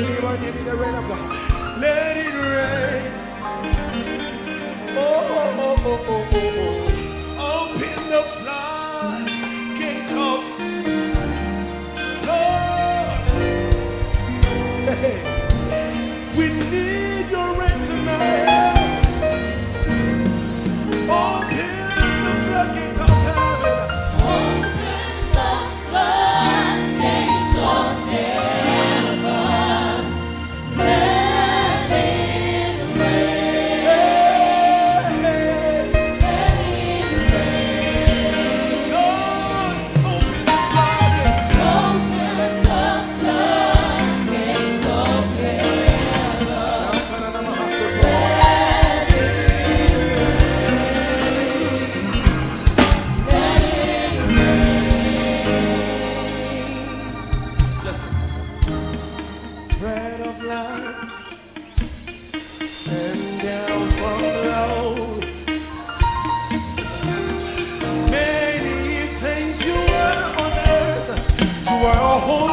believe I need the rain of God. Let it rain. Oh, oh, oh, oh, oh, oh. oh. Up the fly. holy.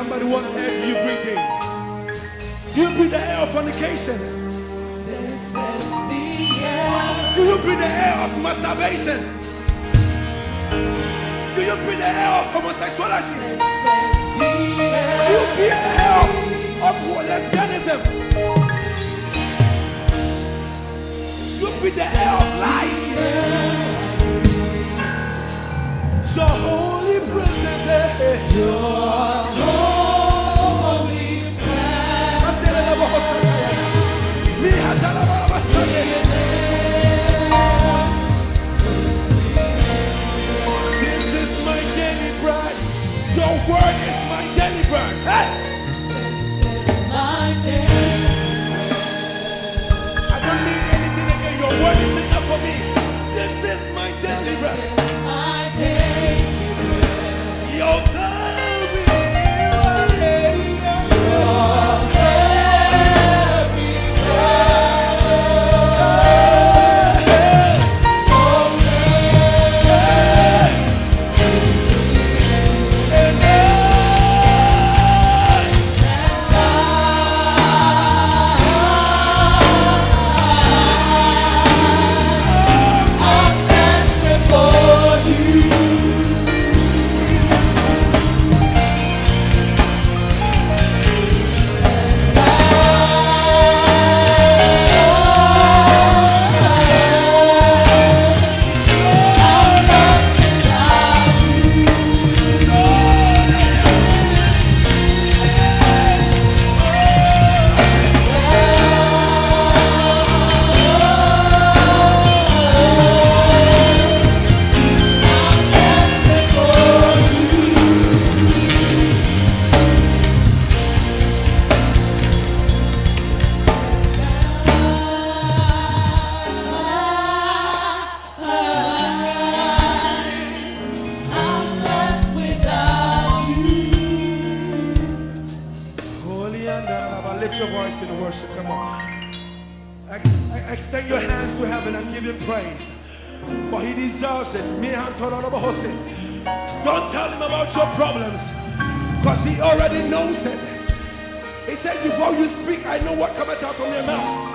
Somebody, what air do you breathe in? Do you breathe the air of fornication? Do you breathe the air of masturbation? Do you breathe the air of homosexuality? Do you breathe the air of, of lesbianism? Do you breathe the air of life? Don't tell him about your problems. Because he already knows it. He says, Before you speak, I know what cometh out of your mouth.